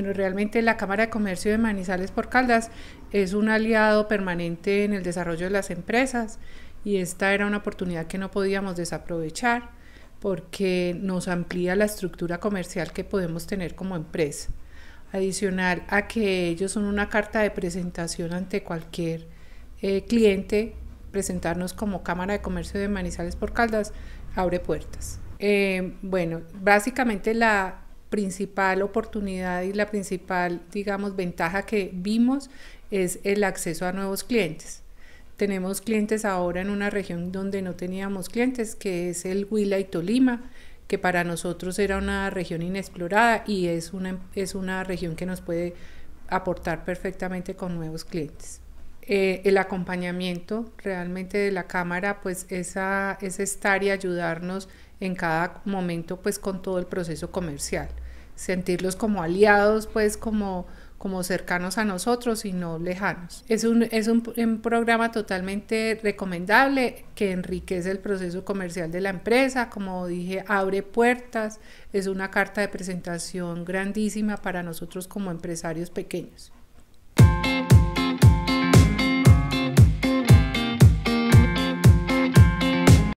Bueno, realmente la Cámara de Comercio de Manizales por Caldas es un aliado permanente en el desarrollo de las empresas y esta era una oportunidad que no podíamos desaprovechar porque nos amplía la estructura comercial que podemos tener como empresa. Adicional a que ellos son una carta de presentación ante cualquier eh, cliente, presentarnos como Cámara de Comercio de Manizales por Caldas abre puertas. Eh, bueno, básicamente la principal oportunidad y la principal, digamos, ventaja que vimos es el acceso a nuevos clientes. Tenemos clientes ahora en una región donde no teníamos clientes, que es el Huila y Tolima, que para nosotros era una región inexplorada y es una, es una región que nos puede aportar perfectamente con nuevos clientes. Eh, el acompañamiento realmente de la cámara, pues esa, es estar y ayudarnos en cada momento, pues con todo el proceso comercial. Sentirlos como aliados, pues como como cercanos a nosotros y no lejanos. Es un, es un, programa totalmente recomendable que enriquece el proceso comercial de la empresa, como dije, abre puertas, es una carta de presentación grandísima para nosotros como empresarios pequeños.